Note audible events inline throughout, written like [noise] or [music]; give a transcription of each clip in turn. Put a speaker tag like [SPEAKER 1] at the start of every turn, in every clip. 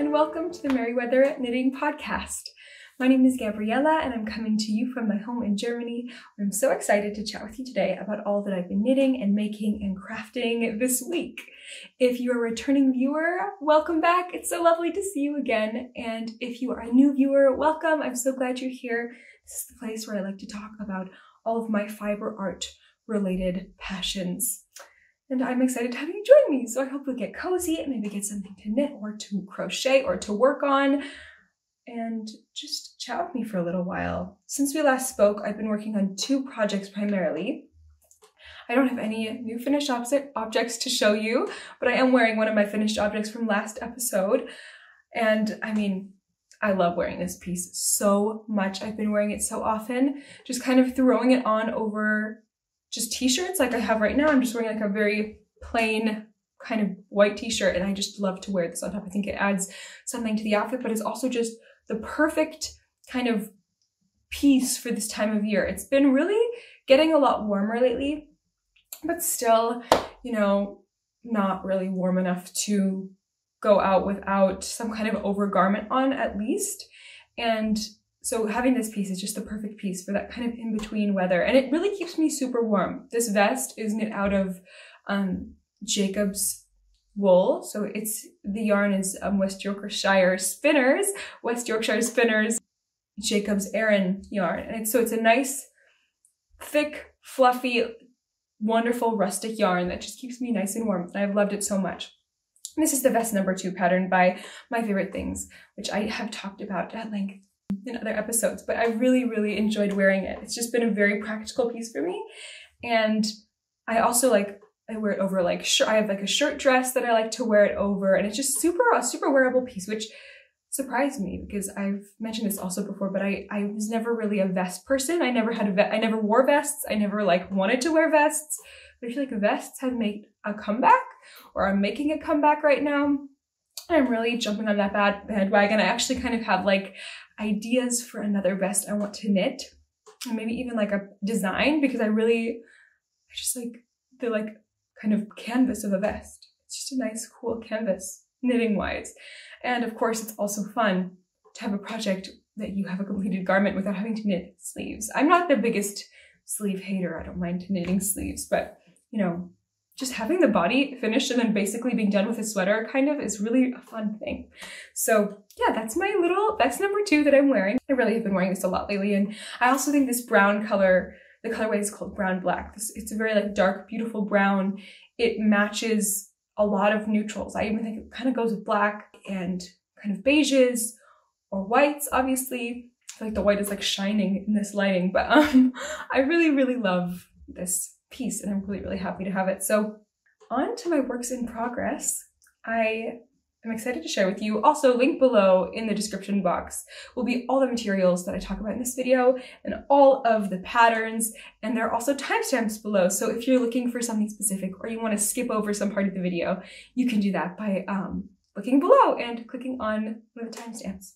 [SPEAKER 1] And welcome to the Merryweather Knitting Podcast. My name is Gabriella, and I'm coming to you from my home in Germany. I'm so excited to chat with you today about all that I've been knitting and making and crafting this week. If you're a returning viewer, welcome back. It's so lovely to see you again. And if you are a new viewer, welcome. I'm so glad you're here. This is the place where I like to talk about all of my fiber art related passions. And I'm excited to have you join me. So I hope you'll get cozy and maybe get something to knit or to crochet or to work on and just chat with me for a little while. Since we last spoke, I've been working on two projects primarily. I don't have any new finished objects to show you, but I am wearing one of my finished objects from last episode. And I mean, I love wearing this piece so much. I've been wearing it so often, just kind of throwing it on over just t-shirts like I have right now. I'm just wearing like a very plain kind of white t-shirt and I just love to wear this on top. I think it adds something to the outfit, but it's also just the perfect kind of piece for this time of year. It's been really getting a lot warmer lately, but still, you know, not really warm enough to go out without some kind of overgarment on at least. And so having this piece is just the perfect piece for that kind of in-between weather. And it really keeps me super warm. This vest is knit out of um, Jacob's wool. So it's the yarn is um, West Yorkshire Spinners, West Yorkshire Spinners, Jacob's Aran yarn. And it's, so it's a nice, thick, fluffy, wonderful rustic yarn that just keeps me nice and warm. I've loved it so much. This is the vest number two pattern by My Favorite Things, which I have talked about at length in other episodes, but I really, really enjoyed wearing it. It's just been a very practical piece for me. And I also like I wear it over like. I have like a shirt dress that I like to wear it over, and it's just super a super wearable piece, which surprised me because I've mentioned this also before, but I I was never really a vest person. I never had a vest. I never wore vests. I never like wanted to wear vests. But I feel like vests have made a comeback, or I'm making a comeback right now. I'm really jumping on that bad bandwagon. I actually kind of have like ideas for another vest I want to knit, and maybe even like a design because I really I just like the like kind of canvas of a vest. It's just a nice, cool canvas, knitting wise. And of course, it's also fun to have a project that you have a completed garment without having to knit sleeves. I'm not the biggest sleeve hater. I don't mind knitting sleeves, but you know, just having the body finished and then basically being done with a sweater kind of is really a fun thing. So yeah, that's my little, that's number two that I'm wearing. I really have been wearing this a lot lately. And I also think this brown color the colorway is called brown black. It's a very like dark, beautiful brown. It matches a lot of neutrals. I even think it kind of goes with black and kind of beiges or whites, obviously. I feel like the white is like shining in this lighting, but um, [laughs] I really, really love this piece and I'm really, really happy to have it. So on to my works in progress. I I'm excited to share with you. Also, link below in the description box will be all the materials that I talk about in this video and all of the patterns. And there are also timestamps below. So if you're looking for something specific or you want to skip over some part of the video, you can do that by um, looking below and clicking on one of the timestamps.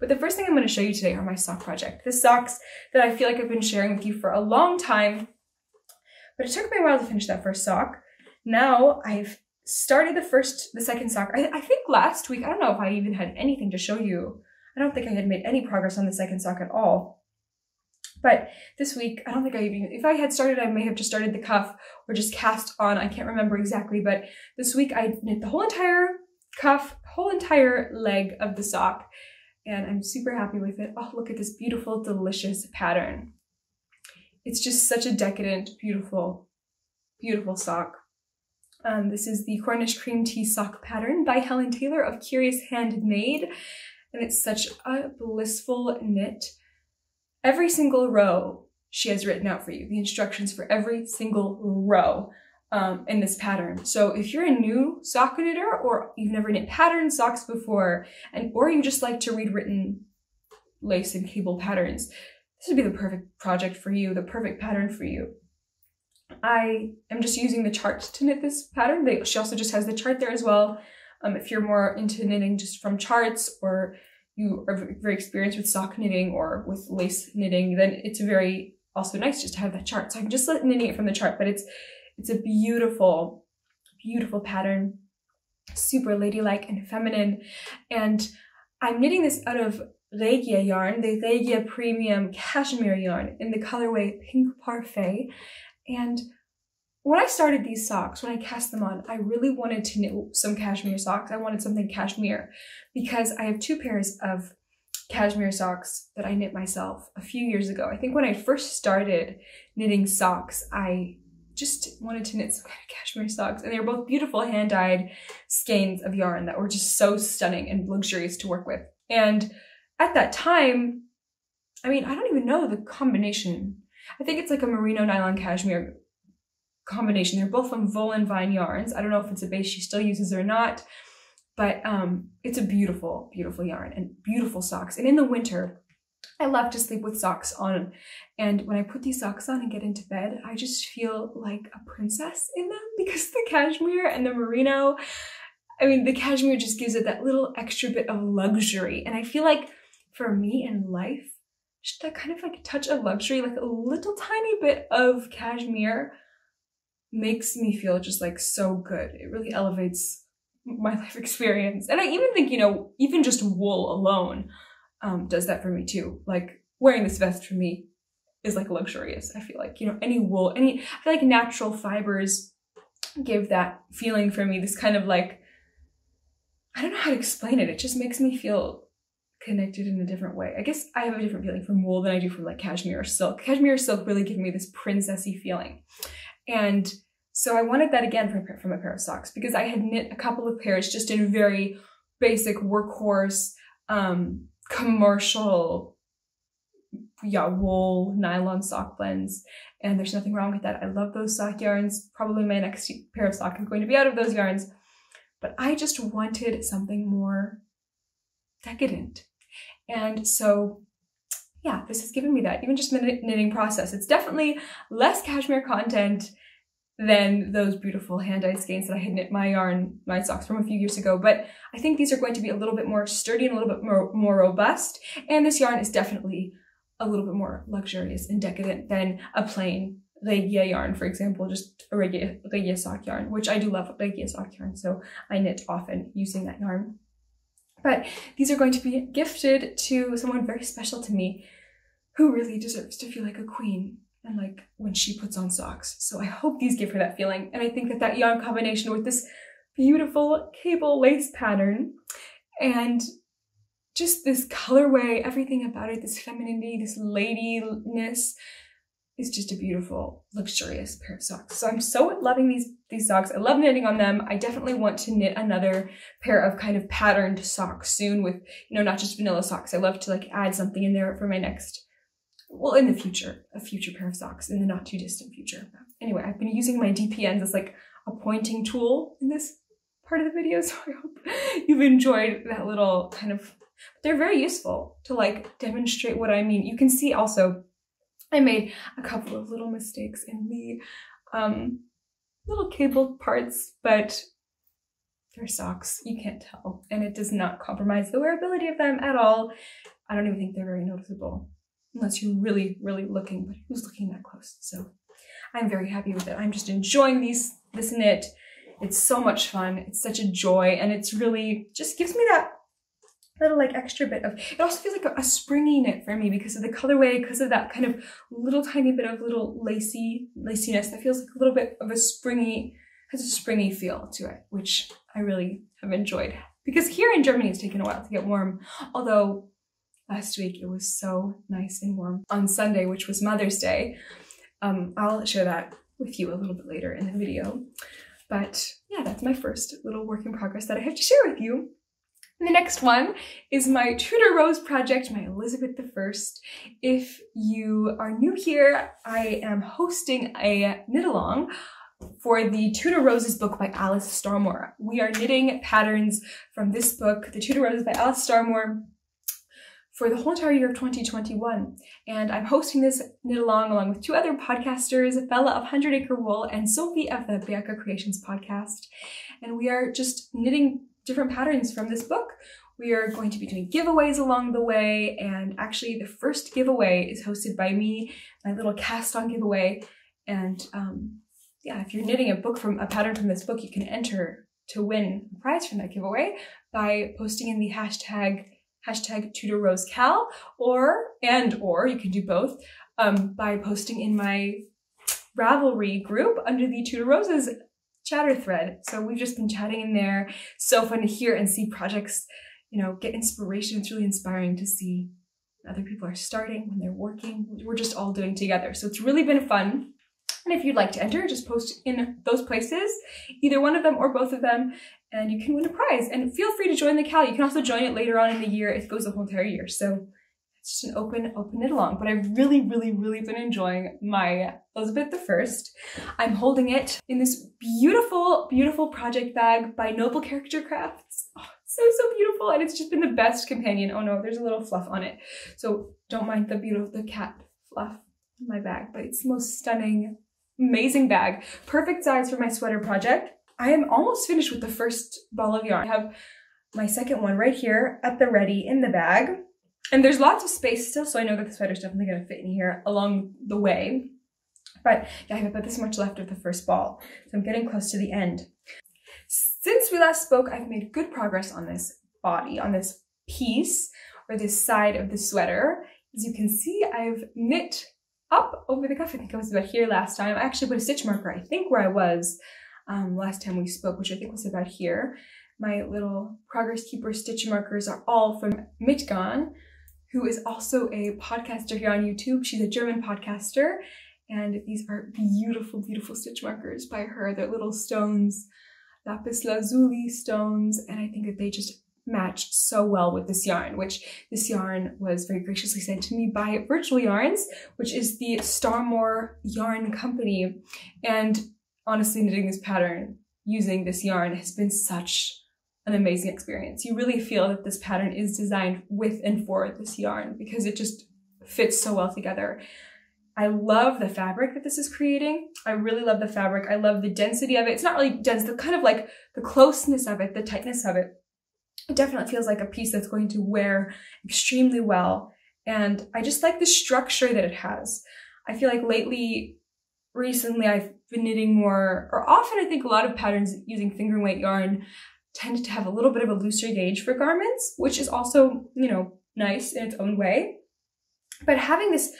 [SPEAKER 1] But the first thing I'm going to show you today are my sock project. The socks that I feel like I've been sharing with you for a long time, but it took me a while to finish that first sock. Now I've started the first, the second sock. I, I think last week, I don't know if I even had anything to show you. I don't think I had made any progress on the second sock at all. But this week, I don't think I even, if I had started, I may have just started the cuff or just cast on. I can't remember exactly, but this week I knit the whole entire cuff, whole entire leg of the sock, and I'm super happy with it. Oh, look at this beautiful, delicious pattern. It's just such a decadent, beautiful, beautiful sock. Um, this is the Cornish Cream Tea Sock Pattern by Helen Taylor of Curious Handmade. And it's such a blissful knit. Every single row she has written out for you, the instructions for every single row um, in this pattern. So if you're a new sock knitter or you've never knit pattern socks before, and or you just like to read written lace and cable patterns, this would be the perfect project for you, the perfect pattern for you. I am just using the chart to knit this pattern. They, she also just has the chart there as well. Um, if you're more into knitting just from charts or you are very experienced with sock knitting or with lace knitting, then it's very also nice just to have that chart. So I'm just knitting it from the chart, but it's it's a beautiful, beautiful pattern. super ladylike and feminine. And I'm knitting this out of Regia yarn, the Regia Premium Cashmere yarn in the colorway Pink Parfait. And when I started these socks, when I cast them on, I really wanted to knit some cashmere socks. I wanted something cashmere because I have two pairs of cashmere socks that I knit myself a few years ago. I think when I first started knitting socks, I just wanted to knit some kind of cashmere socks. And they were both beautiful hand-dyed skeins of yarn that were just so stunning and luxurious to work with. And at that time, I mean, I don't even know the combination. I think it's like a merino nylon cashmere combination. They're both from Voolenvine Yarns. I don't know if it's a base she still uses or not, but um, it's a beautiful, beautiful yarn and beautiful socks. And in the winter, I love to sleep with socks on. And when I put these socks on and get into bed, I just feel like a princess in them [laughs] because the cashmere and the merino, I mean, the cashmere just gives it that little extra bit of luxury. And I feel like for me in life, just that kind of like touch of luxury, like a little tiny bit of cashmere makes me feel just like so good. It really elevates my [laughs] life experience. And I even think, you know, even just wool alone um, does that for me too. Like wearing this vest for me is like luxurious. I feel like, you know, any wool, any, I feel like natural fibers give that feeling for me, this kind of like, I don't know how to explain it. It just makes me feel connected in a different way. I guess I have a different feeling from wool than I do from like cashmere or silk. Cashmere or silk really give me this princessy feeling. And so I wanted that again from, from a pair of socks because I had knit a couple of pairs just in very basic workhorse, um, commercial, yeah, wool nylon sock blends. And there's nothing wrong with that. I love those sock yarns. Probably my next pair of socks is going to be out of those yarns. But I just wanted something more decadent. And so yeah, this has given me that, even just the knitting process. It's definitely less cashmere content than those beautiful hand-dyed skeins that I had knit my yarn, my socks from a few years ago. But I think these are going to be a little bit more sturdy and a little bit more, more robust. And this yarn is definitely a little bit more luxurious and decadent than a plain Regia yarn, for example, just a Regia, Regia sock yarn, which I do love Regia sock yarn. So I knit often using that yarn. But these are going to be gifted to someone very special to me who really deserves to feel like a queen and like when she puts on socks. So I hope these give her that feeling. And I think that that yarn combination with this beautiful cable lace pattern and just this colorway, everything about it, this femininity, this ladiness is just a beautiful, luxurious pair of socks. So I'm so loving these, these socks. I love knitting on them. I definitely want to knit another pair of kind of patterned socks soon with, you know, not just vanilla socks. I love to like add something in there for my next well, in the future, a future pair of socks in the not too distant future. Anyway, I've been using my DPNs as like a pointing tool in this part of the video, [laughs] so I hope you've enjoyed that little kind of, they're very useful to like demonstrate what I mean. You can see also, I made a couple of little mistakes in the um, little cable parts, but they're socks, you can't tell, and it does not compromise the wearability of them at all. I don't even think they're very noticeable unless you're really, really looking, but who's looking that close? So I'm very happy with it. I'm just enjoying these this knit. It's so much fun. It's such a joy and it's really just gives me that little like extra bit of, it also feels like a, a springy knit for me because of the colorway, because of that kind of little tiny bit of little lacy, laciness that feels like a little bit of a springy, has a springy feel to it, which I really have enjoyed. Because here in Germany it's taken a while to get warm, although last week. It was so nice and warm. On Sunday, which was Mother's Day, um, I'll share that with you a little bit later in the video. But yeah, that's my first little work in progress that I have to share with you. And the next one is my Tudor Rose project, my Elizabeth I. If you are new here, I am hosting a knit along for the Tudor Roses book by Alice Starmore. We are knitting patterns from this book, The Tudor Roses by Alice Starmore, for the whole entire year of 2021. And I'm hosting this knit along along with two other podcasters, Bella of Hundred Acre Wool and Sophie of the Bianca Creations podcast. And we are just knitting different patterns from this book. We are going to be doing giveaways along the way. And actually the first giveaway is hosted by me, my little cast on giveaway. And um, yeah, if you're knitting a book from a pattern from this book, you can enter to win a prize from that giveaway by posting in the hashtag hashtag Tudor Rose KAL or and or you can do both um, by posting in my Ravelry group under the Tudor Roses chatter thread. So we've just been chatting in there. So fun to hear and see projects, you know, get inspiration. It's really inspiring to see other people are starting when they're working. We're just all doing together. So it's really been fun. And if you'd like to enter, just post in those places, either one of them or both of them, and you can win a prize. And feel free to join the KAL. You can also join it later on in the year. It goes the whole entire year. So just an open, open it along. But I've really, really, really been enjoying my Elizabeth the First. I'm holding it in this beautiful, beautiful project bag by Noble Character Crafts. Oh, so, so beautiful. And it's just been the best companion. Oh no, there's a little fluff on it. So don't mind the beautiful, the cat fluff in my bag, but it's the most stunning, amazing bag. Perfect size for my sweater project. I am almost finished with the first ball of yarn. I have my second one right here at the ready in the bag. And there's lots of space still, so I know that the sweater's definitely gonna fit in here along the way. But yeah, I have about this much left of the first ball, so I'm getting close to the end. Since we last spoke, I've made good progress on this body, on this piece, or this side of the sweater. As you can see, I've knit up over the cuff. I think I was about here last time. I actually put a stitch marker, I think, where I was um, last time we spoke, which I think was about here. My little Progress Keeper stitch markers are all from Mithgarn, who is also a podcaster here on YouTube. She's a German podcaster, and these are beautiful, beautiful stitch markers by her. They're little stones, lapis lazuli stones, and I think that they just match so well with this yarn, which this yarn was very graciously sent to me by Virtual Yarns, which is the Starmore yarn company. And honestly, knitting this pattern using this yarn has been such an amazing experience. You really feel that this pattern is designed with and for this yarn because it just fits so well together. I love the fabric that this is creating. I really love the fabric. I love the density of it. It's not really dense, the kind of like the closeness of it, the tightness of it. It definitely feels like a piece that's going to wear extremely well. And I just like the structure that it has. I feel like lately, recently, I've been knitting more, or often I think a lot of patterns using fingering weight yarn tend to have a little bit of a looser gauge for garments, which is also, you know, nice in its own way. But having this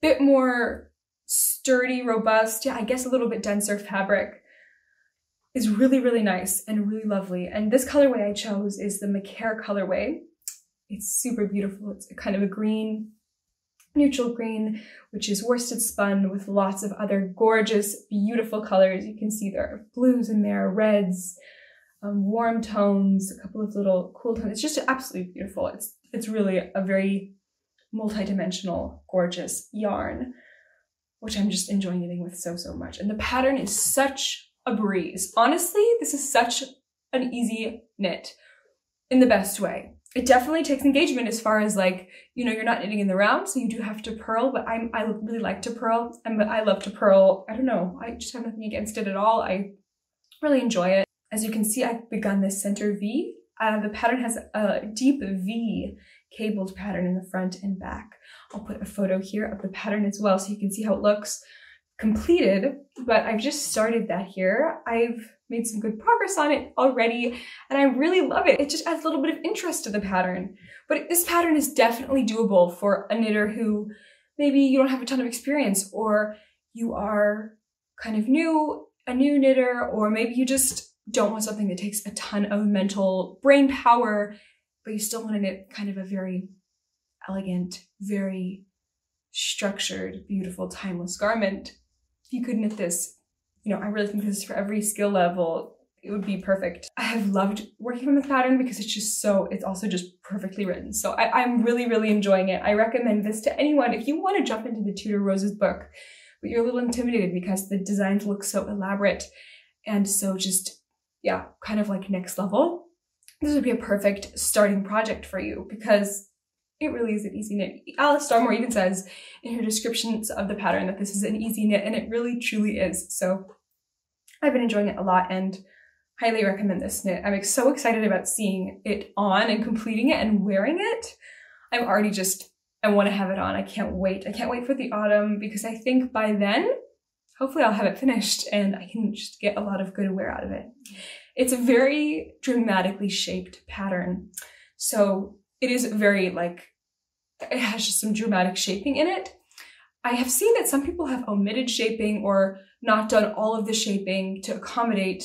[SPEAKER 1] bit more sturdy, robust, yeah, I guess a little bit denser fabric is really, really nice and really lovely. And this colorway I chose is the Machair colorway. It's super beautiful. It's kind of a green, neutral green, which is worsted spun with lots of other gorgeous, beautiful colors. You can see there are blues in there, reds, um, warm tones, a couple of little cool tones. It's just absolutely beautiful. It's it's really a very multi-dimensional, gorgeous yarn, which I'm just enjoying knitting with so, so much. And the pattern is such a breeze. Honestly, this is such an easy knit in the best way. It definitely takes engagement as far as like, you know, you're not knitting in the round, so you do have to purl, but I'm, I really like to purl and I love to purl. I don't know. I just have nothing against it at all. I really enjoy it. As you can see, I've begun this center V. Uh, the pattern has a deep V cabled pattern in the front and back. I'll put a photo here of the pattern as well so you can see how it looks completed, but I've just started that here. I've made some good progress on it already, and I really love it. It just adds a little bit of interest to the pattern. But this pattern is definitely doable for a knitter who maybe you don't have a ton of experience, or you are kind of new, a new knitter, or maybe you just don't want something that takes a ton of mental brain power, but you still want to knit kind of a very elegant, very structured, beautiful, timeless garment. You could knit this, you know, I really think this is for every skill level. It would be perfect. I have loved working on this pattern because it's just so, it's also just perfectly written. So I, I'm really, really enjoying it. I recommend this to anyone. If you want to jump into the Tudor Roses book, but you're a little intimidated because the designs look so elaborate and so just yeah, kind of like next level, this would be a perfect starting project for you because it really is an easy knit. Alice Starmore even says in her descriptions of the pattern that this is an easy knit, and it really truly is. So I've been enjoying it a lot and highly recommend this knit. I'm so excited about seeing it on and completing it and wearing it. I'm already just, I want to have it on. I can't wait. I can't wait for the autumn because I think by then hopefully I'll have it finished and I can just get a lot of good wear out of it. It's a very dramatically shaped pattern. So it is very like, it has just some dramatic shaping in it. I have seen that some people have omitted shaping or not done all of the shaping to accommodate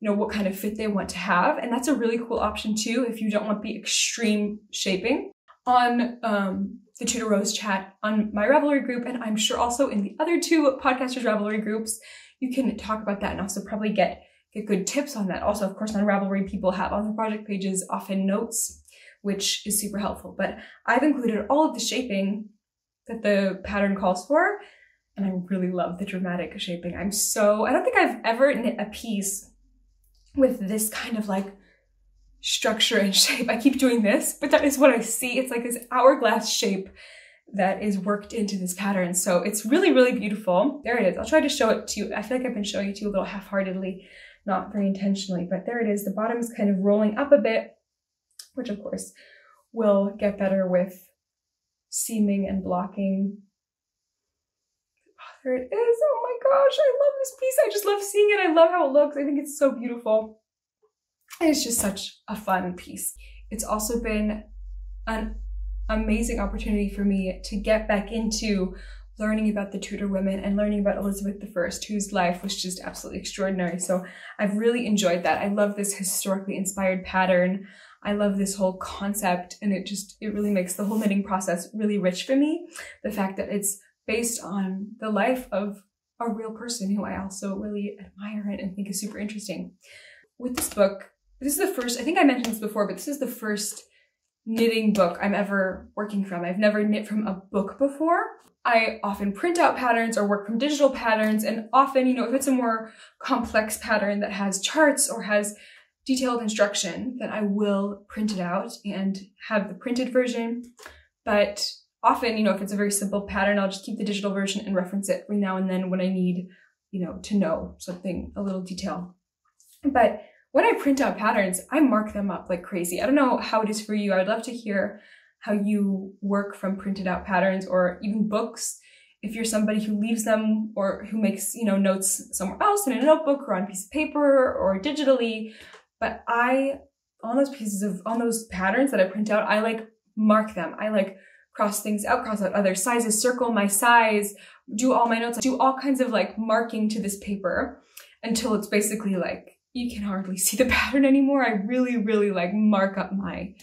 [SPEAKER 1] you know what kind of fit they want to have and that's a really cool option too if you don't want the extreme shaping on um, the Tudor Rose chat on my Ravelry group, and I'm sure also in the other two podcasters Ravelry groups, you can talk about that and also probably get get good tips on that. Also, of course, on Ravelry, people have on their project pages often notes, which is super helpful. But I've included all of the shaping that the pattern calls for, and I really love the dramatic shaping. I'm so I don't think I've ever knit a piece with this kind of like structure and [laughs] shape. I keep doing this, but that is what I see. It's like this hourglass shape that is worked into this pattern. So it's really, really beautiful. There it is. I'll try to show it to you. I feel like I've been showing it to you a little half-heartedly, not very intentionally, but there it is. The bottom is kind of rolling up a bit, which of course will get better with seaming and blocking. Oh, there it is. Oh my gosh, I love this piece. I just love seeing it. I love how it looks. I think it's so beautiful. It's just such a fun piece. It's also been an amazing opportunity for me to get back into learning about the Tudor women and learning about Elizabeth I, whose life was just absolutely extraordinary. So I've really enjoyed that. I love this historically inspired pattern. I love this whole concept and it just, it really makes the whole knitting process really rich for me. The fact that it's based on the life of a real person who I also really admire and think is super interesting. With this book, this is the first, I think I mentioned this before, but this is the first knitting book I'm ever working from. I've never knit from a book before. I often print out patterns or work from digital patterns and often, you know, if it's a more complex pattern that has charts or has detailed instruction, then I will print it out and have the printed version. But often, you know, if it's a very simple pattern, I'll just keep the digital version and reference it every now and then when I need, you know, to know something, a little detail. But when I print out patterns, I mark them up like crazy. I don't know how it is for you. I'd love to hear how you work from printed out patterns or even books. If you're somebody who leaves them or who makes, you know, notes somewhere else in a notebook or on a piece of paper or digitally. But I, on those pieces of, on those patterns that I print out, I like mark them. I like cross things out, cross out other sizes, circle my size, do all my notes, do all kinds of like marking to this paper until it's basically like you can hardly see the [laughs] pattern anymore. I really, really like mark up my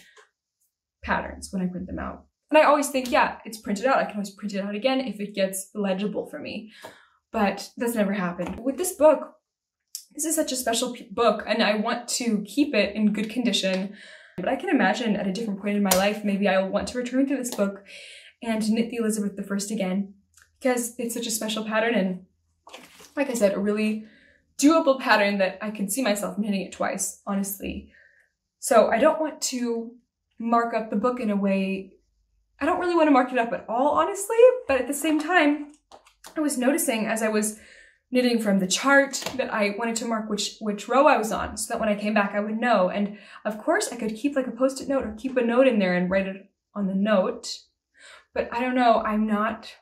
[SPEAKER 1] patterns when I print them out. And I always think, yeah, it's printed out. I can always print it out again if it gets legible for me. But that's never happened. With this book, this is such a special book and I want to keep it in good condition. But I can imagine at a different point in my life, maybe I will want to return to this book and knit the Elizabeth I again because it's such a special pattern and like I said, a really doable pattern that I can see myself knitting it twice, honestly. So I don't want to mark up the book in a way, I don't really want to mark it up at all, honestly, but at the same time, I was noticing as I was knitting from the chart that I wanted to mark which, which row I was on so that when I came back I would know. And of course I could keep like a post-it note or keep a note in there and write it on the note. But I don't know, I'm not,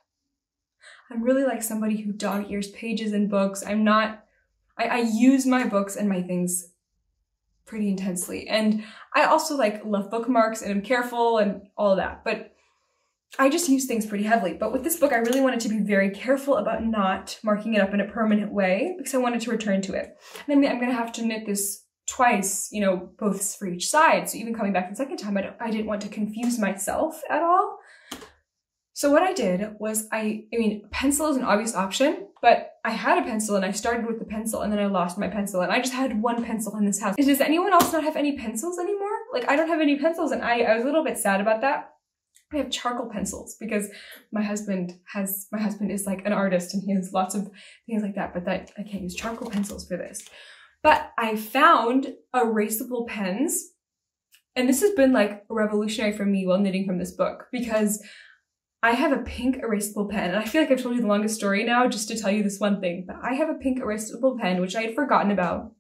[SPEAKER 1] I'm really like somebody who dog ears pages in books. I'm not I, I use my books and my things pretty intensely. And I also like love bookmarks and I'm careful and all that. But I just use things pretty heavily. But with this book, I really wanted to be very careful about not marking it up in a permanent way because I wanted to return to it. And I'm going to have to knit this twice, you know, both for each side. So even coming back the second time, I, I didn't want to confuse myself at all. So what I did was I, I mean, pencil is an obvious option, but I had a pencil and I started with the pencil and then I lost my pencil and I just had one pencil in this house. Does anyone else not have any pencils anymore? Like I don't have any pencils and I, I was a little bit sad about that. I have charcoal pencils because my husband has, my husband is like an artist and he has lots of things like that, but that I can't use charcoal pencils for this. But I found erasable pens and this has been like revolutionary for me while knitting from this book because I have a pink erasable pen, and I feel like I've told you the longest story now just to tell you this one thing, but I have a pink erasable pen, which I had forgotten about,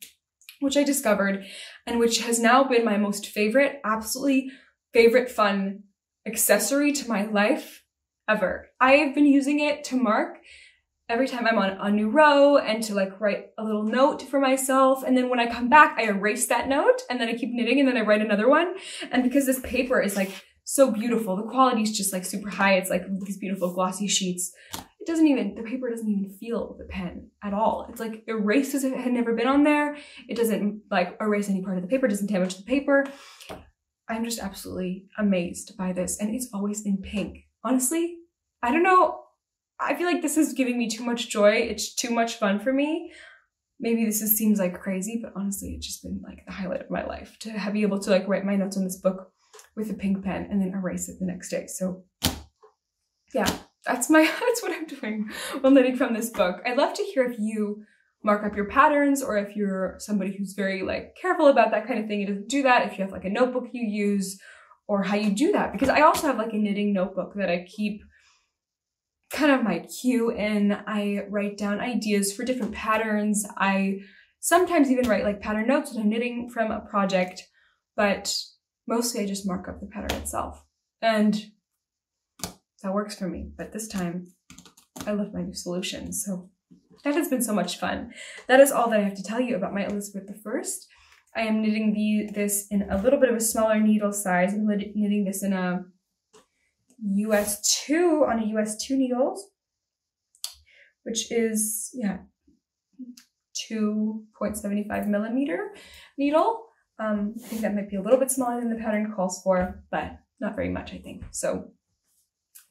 [SPEAKER 1] which I discovered, and which has now been my most favorite, absolutely favorite fun accessory to my life ever. I have been using it to mark every time I'm on a new row and to like write a little note for myself. And then when I come back, I erase that note and then I keep knitting and then I write another one. And because this paper is like so beautiful, the quality is just like super high. It's like these beautiful glossy sheets. It doesn't even, the paper doesn't even feel the pen at all. It's like erased as if it had never been on there. It doesn't like erase any part of the paper, doesn't damage the paper. I'm just absolutely amazed by this. And it's always in pink. Honestly, I don't know I feel like this is giving me too much joy. It's too much fun for me. Maybe this is, seems like crazy, but honestly, it's just been like the highlight of my life to have, be able to like write my notes on this book with a pink pen and then erase it the next day. So yeah, that's my, [laughs] that's what I'm doing when knitting from this book. I'd love to hear if you mark up your patterns or if you're somebody who's very like careful about that kind of thing, you doesn't do that. If you have like a notebook you use or how you do that. Because I also have like a knitting notebook that I keep kind of my cue and I write down ideas for different patterns. I sometimes even write like pattern notes when I'm knitting from a project, but mostly I just mark up the pattern itself. And that works for me. But this time I love my new solution. So that has been so much fun. That is all that I have to tell you about my Elizabeth I I am knitting the, this in a little bit of a smaller needle size. I'm knitting this in a US 2 on a US 2 needles, which is, yeah, 2.75 millimeter needle. Um, I think that might be a little bit smaller than the pattern calls for, but not very much, I think. So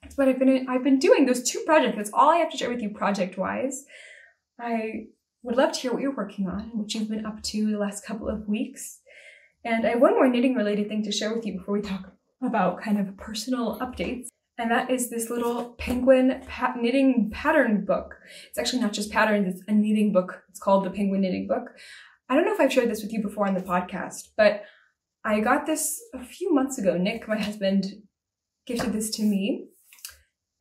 [SPEAKER 1] that's what I've been I've been doing. Those two projects. That's all I have to share with you project-wise. I would love to hear what you're working on and what you've been up to the last couple of weeks. And I have one more knitting related thing to share with you before we talk about kind of personal updates. And that is this little penguin pat knitting pattern book. It's actually not just patterns, it's a knitting book. It's called the Penguin Knitting Book. I don't know if I've shared this with you before on the podcast, but I got this a few months ago. Nick, my husband, gifted this to me.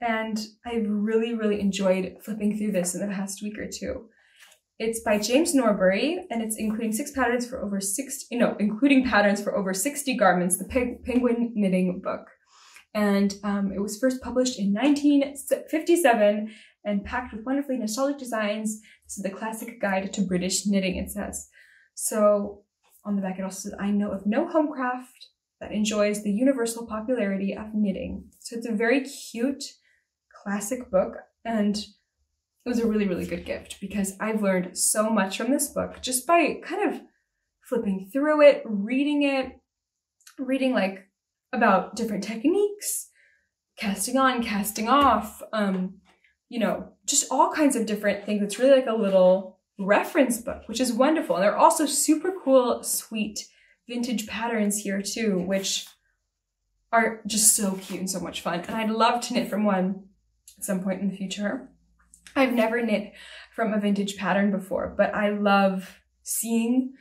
[SPEAKER 1] And I've really, really enjoyed flipping through this in the past week or two. It's by James Norbury, and it's including six patterns for over 60, you know, including patterns for over 60 garments, the Penguin Knitting Book. And um, it was first published in 1957 and packed with wonderfully nostalgic designs. This is the classic guide to British knitting, it says. So on the back, it also says, I know of no homecraft that enjoys the universal popularity of knitting. So it's a very cute, classic book. And it was a really, really good gift because I've learned so much from this book just by kind of flipping through it, reading it, reading like about different techniques, casting on, casting off, um, you know, just all kinds of different things. It's really like a little reference book, which is wonderful. And there are also super cool, sweet vintage patterns here too, which are just so cute and so much fun. And I'd love to knit from one at some point in the future. I've never knit from a vintage pattern before, but I love seeing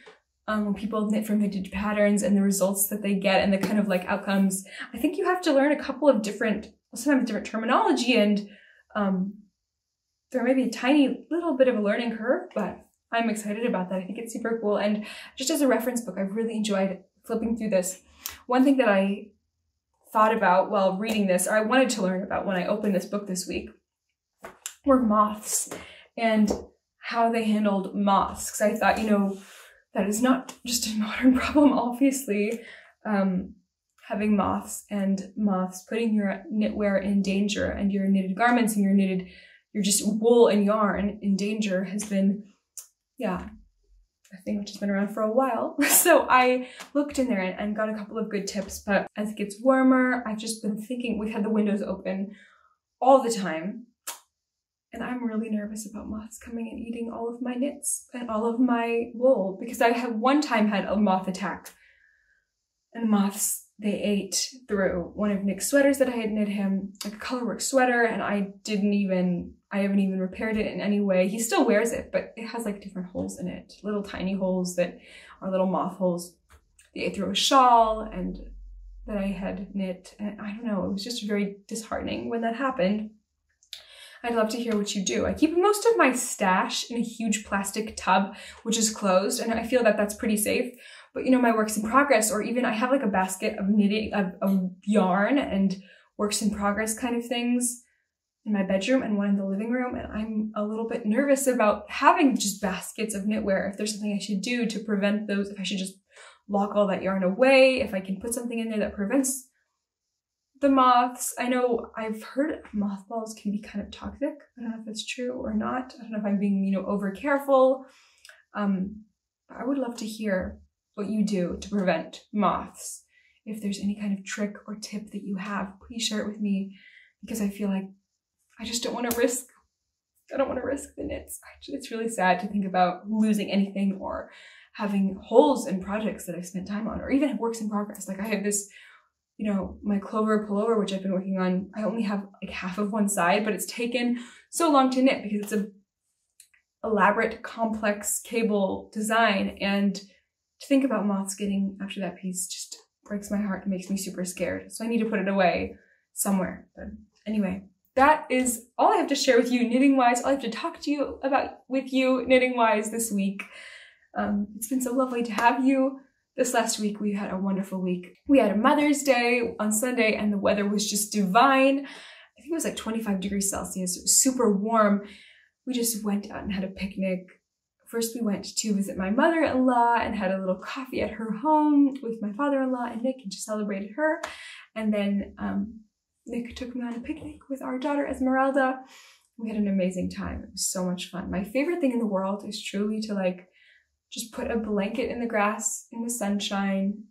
[SPEAKER 1] um, people knit from vintage patterns and the results that they get and the kind of like outcomes. I think you have to learn a couple of different, sometimes different terminology and um, there may be a tiny little bit of a learning curve, but I'm excited about that. I think it's super cool. And just as a reference book, I've really enjoyed flipping through this. One thing that I thought about while reading this, or I wanted to learn about when I opened this book this week, were moths and how they handled moths. Because I thought, you know, that is not just a [laughs] modern problem, obviously. Um, having moths and moths putting your knitwear in danger and your knitted garments and your knitted, your just wool and yarn in danger has been, yeah, a thing which has been around for a while. [laughs] So I looked in there and, and got a couple of good tips, but as it gets warmer, I've just been thinking, we've had the windows open all the time and I'm really nervous about moths coming and eating all of my knits and all of my wool because I have one time had a moth attack. And moths, they ate through one of Nick's sweaters that I had knit him, like a colorwork sweater, and I didn't even, I haven't even repaired it in any way. He still wears it, but it has like different holes in it, little tiny holes that are little moth holes. They ate through a shawl and that I had knit, and I don't know, it was just very disheartening when that happened. I'd love to hear what you do. I keep most of my stash in a huge plastic tub, which is closed, and I feel that that's pretty safe. But you know, my works in progress, or even I have like a basket of knitting, of, of yarn and works in progress kind of things. In my bedroom and one in the living room. And I'm a little bit nervous about having just baskets of knitwear. If there's something I should do to prevent those, if I should just lock all that yarn away, if I can put something in there that prevents the moths. I know I've heard mothballs can be kind of toxic. I don't know if that's true or not. I don't know if I'm being, you know, over careful. Um, I would love to hear what you do to prevent moths. If there's any kind of trick or tip that you have, please share it with me because I feel like I just don't want to risk, I don't want to risk the knits. It's really sad to think about losing anything or having holes in projects that I've spent time on or even works in progress. Like I have this, you know, my clover pullover, which I've been working on, I only have like half of one side, but it's taken so long to knit because it's a elaborate, complex cable design. And to think about moths getting after that piece just breaks my heart and makes me super scared. So I need to put it away somewhere. But anyway, that is all I have to share with you knitting wise. All I have to talk to you about with you knitting wise this week. Um, it's been so lovely to have you. This last week we had a wonderful week. We had a Mother's Day on Sunday and the weather was just divine. I think it was like 25 degrees Celsius. It was super warm. We just went out and had a picnic. First we went to visit my mother-in-law and had a little coffee at her home with my father-in-law and Nick and just celebrated her. And then um, Nick took me on a picnic with our daughter Esmeralda. We had an amazing time. It was so much fun. My favorite thing in the world is truly to like just put a blanket in the grass in the sunshine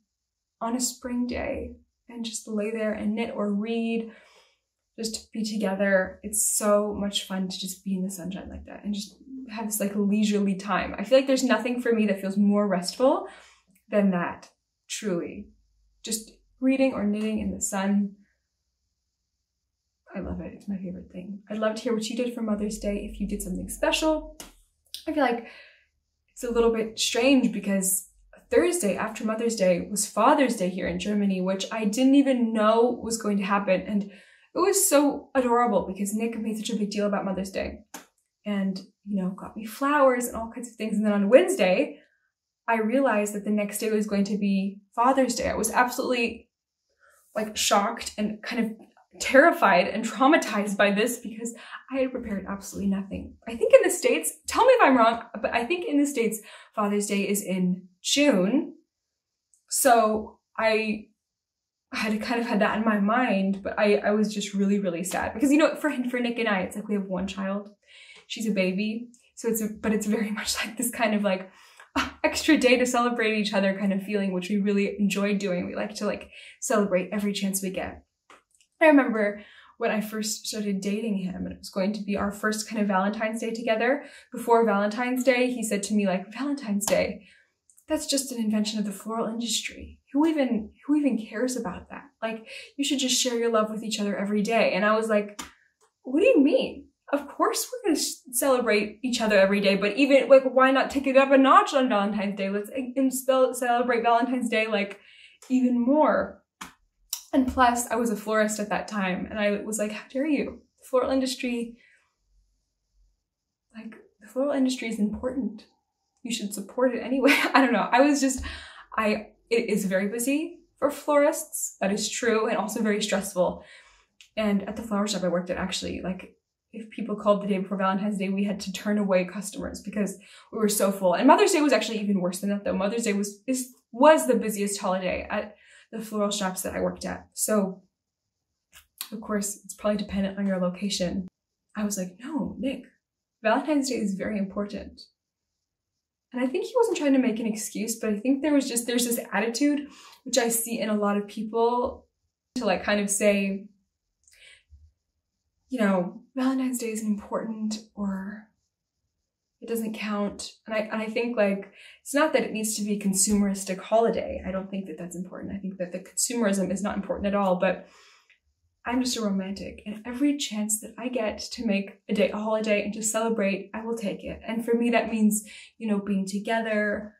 [SPEAKER 1] on a spring day and just lay there and knit or read, just to be together. It's so much fun to just be in the sunshine like that and just have this like leisurely time. I feel like there's nothing for me that feels more restful than that, truly. Just reading or knitting in the sun. I love it. It's my favorite thing. I'd love to hear what you did for Mother's Day if you did something special. I feel like it's a little bit strange because Thursday after Mother's Day was Father's Day here in Germany, which I didn't even know was going to happen. And it was so adorable because Nick made such a big deal about Mother's Day and, you know, got me flowers and all kinds of things. And then on Wednesday, I realized that the next day was going to be Father's Day. I was absolutely like shocked and kind of terrified and traumatized by this because I had prepared absolutely nothing. I think in the States, tell me if I'm wrong, but I think in the States, Father's Day is in June. So I had kind of had that in my mind, but I, I was just really, really sad because, you know, for, for Nick and I, it's like we have one child. She's a baby. So it's, a, but it's very [laughs] much like this kind of like, uh, extra day to celebrate each other kind of feeling, which we really enjoy doing. We like to like celebrate every chance we get. I remember when I first started dating him and it was going to be our first kind of Valentine's Day together. Before Valentine's Day, he said to me like, Valentine's Day, that's just an invention of the floral industry. Who even, who even cares about that? Like, you should just share your love with each other every day. And I was like, what do you mean? Of course we're going to celebrate each other every day, but even like, why not take it up a notch on Valentine's Day? Let's celebrate Valentine's Day like even more. And plus, I was a florist at that time, and I was like, how dare you? The floral industry, like, the floral industry is important. You should support it anyway. [laughs] I don't know. I was just, I, it is very busy for florists. That is true, and also very stressful. And at the flower shop I worked at, actually, like, if people called the day before Valentine's Day, we had to turn away customers because we were so full. And Mother's Day was actually even worse than that, though. Mother's Day was is was the busiest holiday at the floral shops that I worked at. So, of course, it's probably dependent on your location. I was like, no, Nick, Valentine's Day is very important. And I think he wasn't trying to make an excuse, but I think there was just, there's this attitude, which I see in a lot of people to like kind of say, you know, Valentine's Day isn't important or it doesn't count. And I, and I think like, it's not that it needs to be a consumeristic holiday. I don't think that that's important. I think that the consumerism is not important at all, but I'm just a romantic and every chance that I get to make a day a holiday and to celebrate, I will take it. And for me, that means, you know, being together,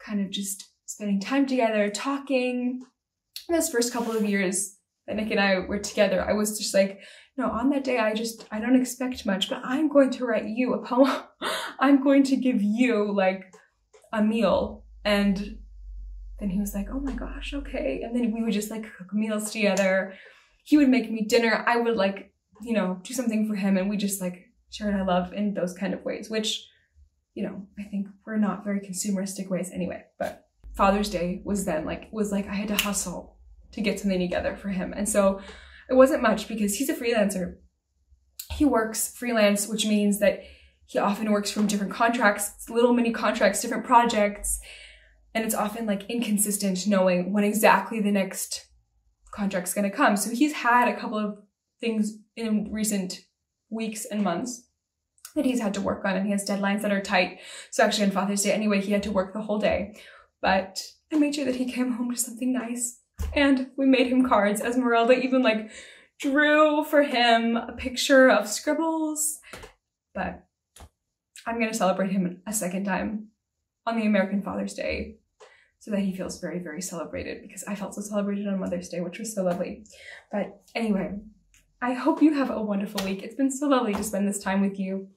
[SPEAKER 1] kind of just spending time together, talking. In those first couple of years that Nick and I were together, I was just like, no, on that day, I just, I don't expect much, but I'm going to write you a poem. [laughs] I'm going to give you like a meal. And then he was like, oh my gosh, okay. And then we would just like cook meals together. He would make me dinner. I would like you know, do something for him and we just like shared our love in those kind of ways, which, you know, I think we're not very consumeristic ways anyway. But Father's Day was then like, was like I had to hustle to get something together for him. And so it wasn't much because he's a freelancer. He works freelance, which means that he often works from different contracts, little mini contracts, different projects. And it's often like inconsistent knowing when exactly the next contract's going to come. So he's had a couple of things in recent weeks and months that he's had to work on and he has deadlines that are tight. So actually on Father's Day anyway, he had to work the whole day. But I made sure that he came home to something nice and we made him cards. Esmeralda even like drew for him a picture of scribbles. But I'm gonna celebrate him a second time on the American Father's Day so that he feels very, very celebrated because I felt so celebrated on Mother's Day, which was so lovely. But anyway, I hope you have a wonderful week. It's been so lovely to spend this time with you.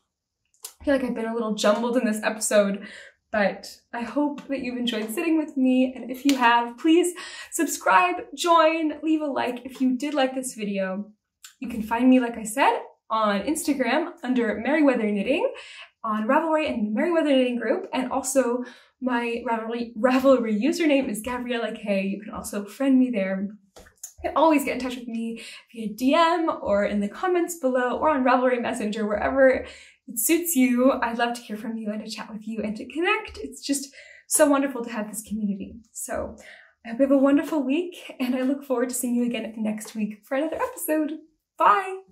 [SPEAKER 1] I feel like I've been a little jumbled in this episode, but I hope that you've enjoyed sitting with me. And if you have, please subscribe, join, leave a like if you did like this video. You can find me, like I said, on Instagram under Merryweather Knitting, on Ravelry and the Merryweather Knitting group, and also my Ravelry, Ravelry username is Gabriella K. You can also friend me there. You always get in touch with me via DM or in the comments below or on Ravelry Messenger, wherever it suits you. I'd love to hear from you and to chat with you and to connect. It's just so wonderful to have this community. So I hope you have a wonderful week and I look forward to seeing you again next week for another episode. Bye!